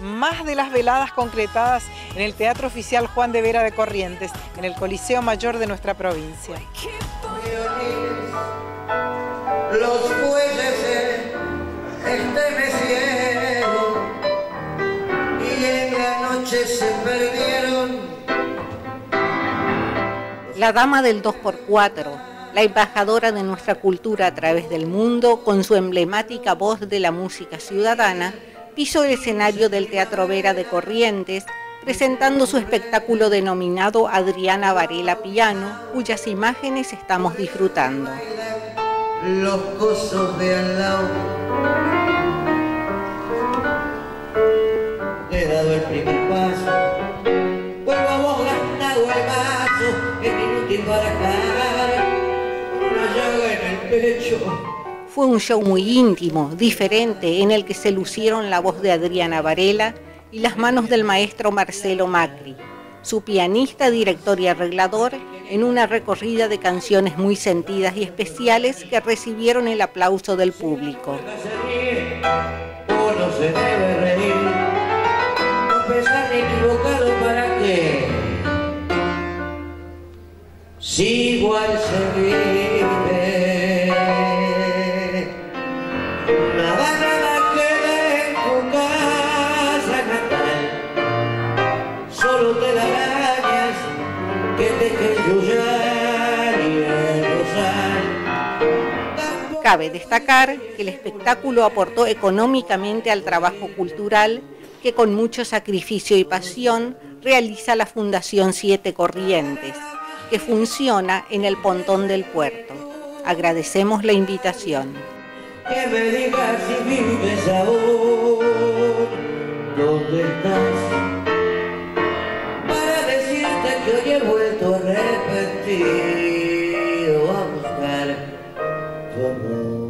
más de las veladas concretadas en el Teatro Oficial Juan de Vera de Corrientes, en el Coliseo Mayor de nuestra provincia. Los fuelles y en la noche se perdieron. La dama del 2x4, la embajadora de nuestra cultura a través del mundo, con su emblemática voz de la música ciudadana, pisó el escenario del Teatro Vera de Corrientes, presentando su espectáculo denominado Adriana Varela Piano, cuyas imágenes estamos disfrutando. Los cosos de al lado. He dado el primer paso, vuelvo a vos gastado el vaso, es inútil para cara, una llaga en el pecho. Fue un show muy íntimo, diferente, en el que se lucieron la voz de Adriana Varela y las manos del maestro Marcelo Macri, su pianista, director y arreglador, en una recorrida de canciones muy sentidas y especiales que recibieron el aplauso del público. Uno se debe reír, no pensar equivocado para qué. Se vive. Cabe destacar que el espectáculo aportó económicamente al trabajo cultural que con mucho sacrificio y pasión realiza la Fundación Siete Corrientes, que funciona en el pontón del puerto. Agradecemos la invitación. Que me digas si vives aún, ¿dónde estás? Hoy he vuelto a repetir. como